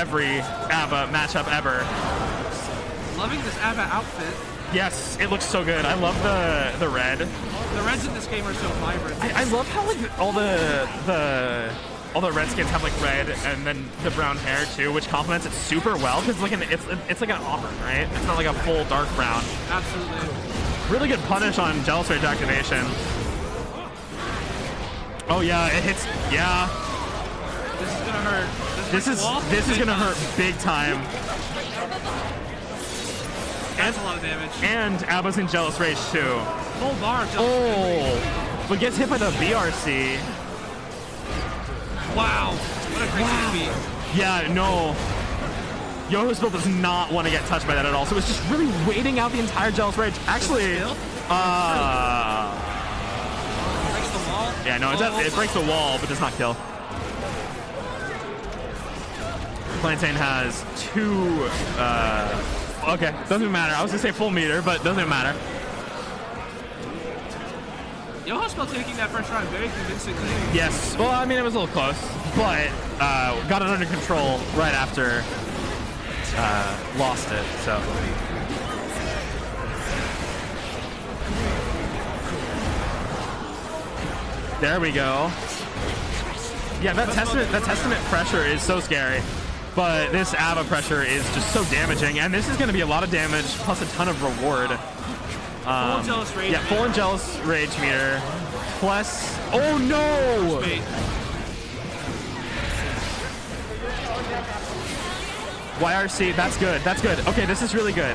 every ABBA matchup ever. Loving this ABBA outfit. Yes, it looks so good. I love the the red. The reds in this game are so vibrant. I, I love how like all the the all the Redskins have like red and then the brown hair too, which complements it super well because like an it's it's like an auburn, right? It's not like a full dark brown. Absolutely. Really good punish on Jealous Rage activation. Oh yeah, it hits. Yeah, This is gonna hurt. this break is wall? this is gonna time. hurt big time. That's a lot of damage. And Abba's in Jealous Rage too. Full bar. Oh, but gets hit by the BRC. Wow. What a great wow. Yeah, no. Yoho Spill does not want to get touched by that at all, so it's just really waiting out the entire Jealous Rage. Actually, uh, Breaks the wall. yeah, no, it, does, Oh, it breaks the wall, but does not kill. Plantain has two, uh, okay, doesn't matter. I was gonna say full meter, but doesn't matter. Yoho Spill taking that first round very convincingly. Yes, well, I mean, it was a little close, but uh, got it under control right after uh, lost it, so. There we go. Yeah, that testament, that testament pressure is so scary, but this Ava pressure is just so damaging, and this is going to be a lot of damage plus a ton of reward. Um, Jealous Rage Yeah, full and jealous rage meter plus. Oh no! YRC, that's good. That's good. Okay, this is really good.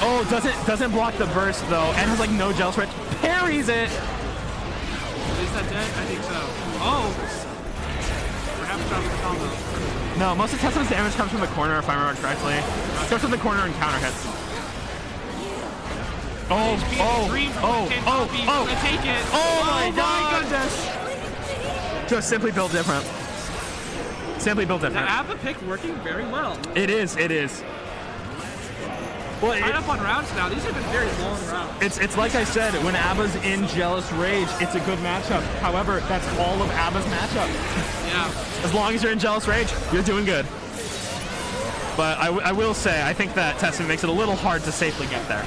Oh, doesn't doesn't block the burst though, and has like no jealous rage. Parries it. Is that dead? I think so. Oh. No, most of Tesla's damage comes from the corner, if I remember correctly. It comes from the corner and counter hits. Oh, oh, oh, oh, oh, take it. Oh my god! goodness. Just simply built different. Simply built The different. ABBA pick working very well. It is, it is. Well, it- up on rounds now. These have been very long rounds. It's it's like I said, when Abba's in Jealous Rage, it's a good matchup. However, that's all of Abba's matchup. Yeah. As long as you're in Jealous Rage, you're doing good. But I, w- I will say, I think that Testament makes it a little hard to safely get there.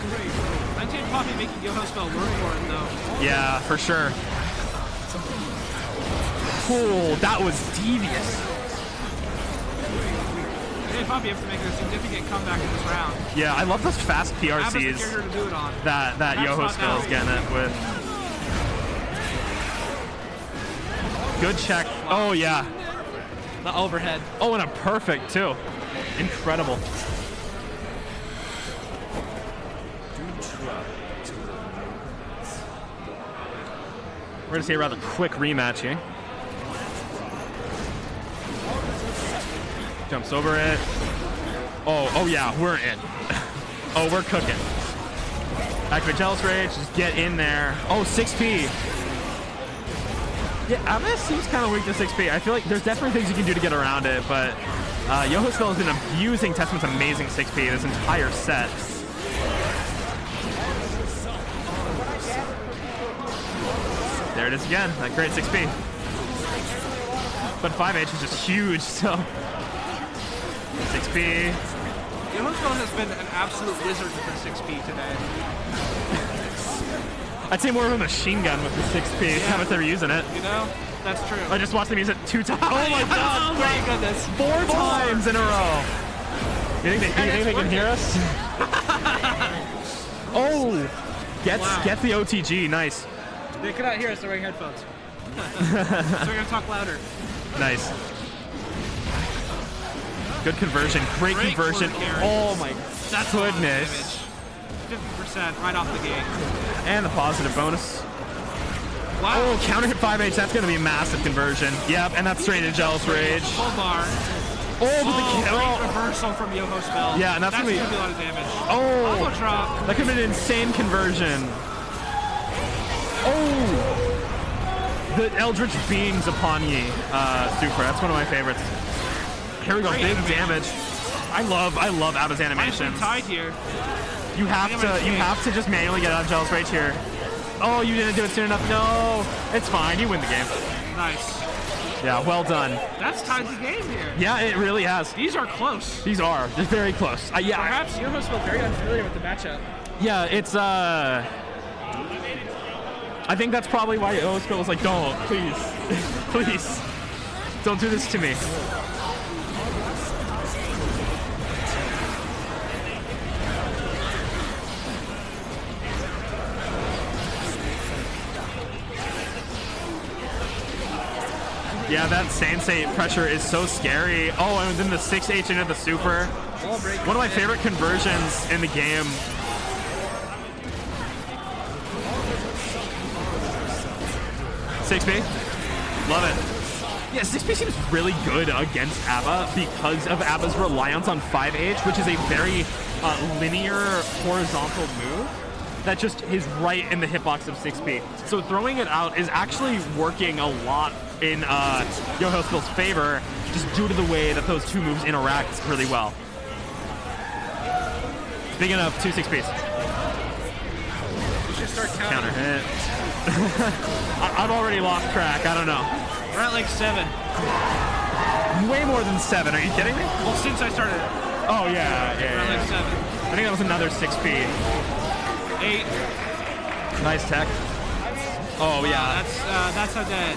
Great. Plantain Papi making Yoho Spill work for it though. Yeah, for sure. Cool, that was devious. Plantain Papi have to make a significant comeback in this round. Yeah, I love those fast PRCs character to do it on. that, that That's Yoho not Spill is getting it with. Good check. Oh, yeah. The overhead. Oh, and a perfect, too. Incredible. We're going to see a rather quick rematch here. Jumps over it. Oh, oh yeah, we're in. oh, we're cooking. Activate Jealous Rage, just get in there. Oh, 6P. Yeah, Abba seems kind of weak to 6P. I feel like there's definitely things you can do to get around it, but uh, Yoho Spill has been abusing Testament's amazing 6P this entire set. There it is again, that great 6P. But 5H is just huge, so 6P. Yoho Spill has been an absolute wizard with the 6P today. I'd say more of a machine gun with the 6P. How much they're using it. You know? That's true. I just watched them use it two times. Oh my god! Oh my goodness. Four times in a row. You think they, you think they can hear us? oh! Gets, Wow. gets the OTG. Nice. They cannot hear us. They're wearing headphones. so we're gonna talk louder. Nice. Good conversion. Great, Great conversion. Oh my That's goodness. Damage. 50% right off the gate. And the positive bonus. Wow. Oh, counter hit 5H. That's going to be a massive conversion. Yep, and that's straight into Jealous Rage. Full bar. Oh, but the Oh, kill. great reversal from Yoho Spill. Yeah, and that's that's gonna be- gonna be a lot of damage. Oh, Combo drop. that could have been an insane conversion. Oh, the Eldritch Beings upon ye, uh, super. That's one of my favorites. Here we go, Great big damage. I love, I love Abba's Nicely animations. tied here. You have to, you have to just manually get out of Jealous Rage here. Oh, you didn't do it soon enough. No, it's fine. You win the game. Nice. Yeah, well done. That's tied the game here. Yeah, it really has. These are close. These are. They're very close. Uh, yeah, Perhaps Yoho's felt very unfamiliar with the matchup. yeah, it's uh. I think that's probably why Ospill was like, "Don't, please, please, don't do this to me." Yeah, that Sensei pressure is so scary. Oh, and then the 6H into the super. One of my favorite conversions in the game. Six B, love it. Yeah, six B seems really good against ABBA because of ABBA's reliance on 5H, which is a very uh, linear horizontal move that just is right in the hitbox of 6B. So throwing it out is actually working a lot in uh, Yo-Ho Spill's favor, just due to the way that those two moves interact really well. Big enough, two six Bs, We should start counter counting. hit. I- I've already lost track. I don't know. We're at like seven. Way more than seven. Are you kidding me? Well, since I started, Oh yeah, yeah. we're at yeah. like seven. I think that was another six B. Eight. Nice tech. Oh Yeah, yeah. that's uh, that's how dead.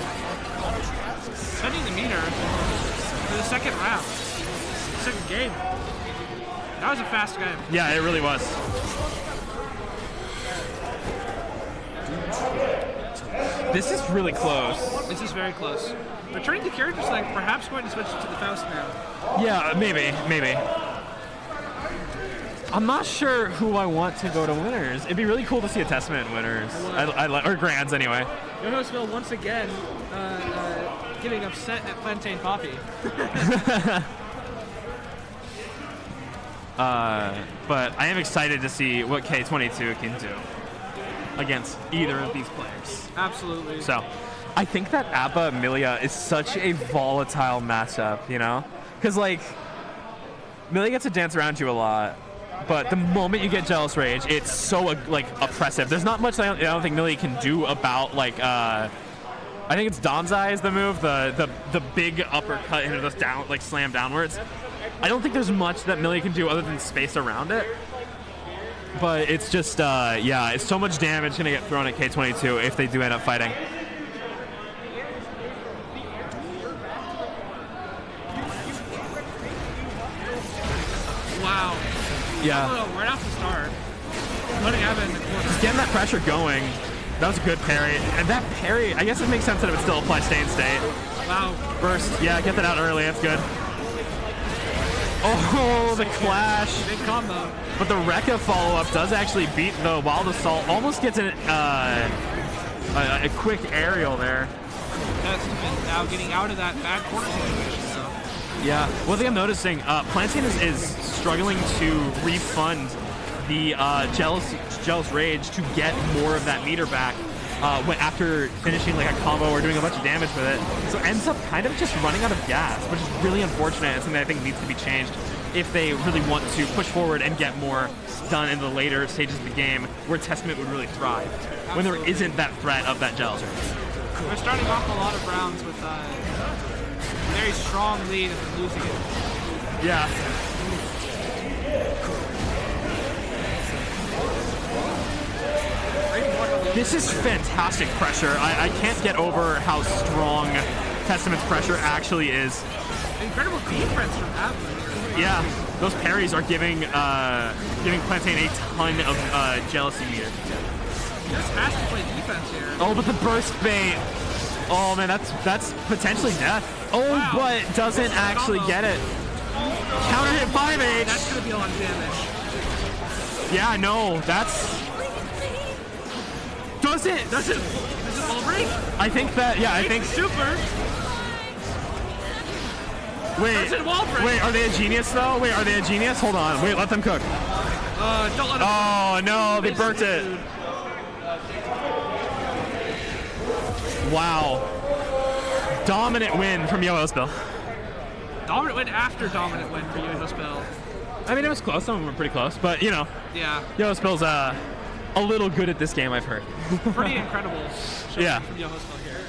Setting the meter for the second round, second game. That was a fast game. Yeah, it really was. This is really close. This is very close. But turning the character select, perhaps going to switch to the Faust now. Yeah, maybe, maybe. I'm not sure who I want to go to winners. It'd be really cool to see a Testament in winners. I, I, or grands anyway. YoHoSpill once again uh, uh, getting upset at Plantain Papi. Uh, but I am excited to see what K22 can do against either of these players. Absolutely. So, I think that Abba Millia is such a volatile matchup, you know? Because, like, Millia gets to dance around you a lot, but the moment you get Jealous Rage, it's so, uh, like, oppressive. There's not much I don't, I don't think Millia can do about, like, uh, I think it's Donzai is the move, the, the, the big uppercut into this down, like, slam downwards. I don't think there's much that Millia can do other than space around it. But it's just, uh, yeah, it's so much damage gonna get thrown at K22 if they do end up fighting. Wow. Yeah. Oh, right off the start. Letting Abba in the corner. Getting that pressure going. That was a good parry. And that parry, I guess it makes sense that it would still apply stay and state. Wow. Burst, yeah, get that out early, that's good. Oh, the clash. Big combo. But the Rekka follow-up does actually beat the Wild Assault. Almost gets an, uh, a, a quick aerial there. That's now getting out of that bad corner situation. Yeah. One thing I'm noticing, uh, Plantain is, is struggling to refund the uh, jealous jealous rage to get more of that meter back uh, when after finishing like a combo or doing a bunch of damage with it. So ends up kind of just running out of gas, which is really unfortunate. It's something I think needs to be changed if they really want to push forward and get more done in the later stages of the game where Testament would really thrive. When there isn't that threat of that jealous rage. We're starting off a lot of rounds with uh, very strong lead and then losing it. Yeah. Very more to lose. This is fantastic pressure. I, I can't get over how strong Testament's pressure actually is. Incredible defense from Abba. Yeah, those parries are giving uh, giving Plantain a ton of uh, jealousy meter. Just has to play defense here. Oh, but the burst bait. Oh man, that's that's potentially death. Oh, Wow. but doesn't actually get it. Counter hit 5H. That's gonna be a lot of damage. Yeah, no, that's. Does it? Does it? Does it all break? I think that. Yeah, I think. super. Wait. Does it wall break? Wait, are they a genius though? Wait, are they a genius? Hold on. Wait, let them cook. Uh, don't let. Oh no, they burnt it. Wow. Dominant win from YoHoSpill. Dominant win after dominant win for Yo Hospital. I mean, it was close. Some of them were pretty close, but you know. Yeah. YoHoSpill's uh, a little good at this game, I've heard. pretty incredible. yeah. From YoHoSpill here.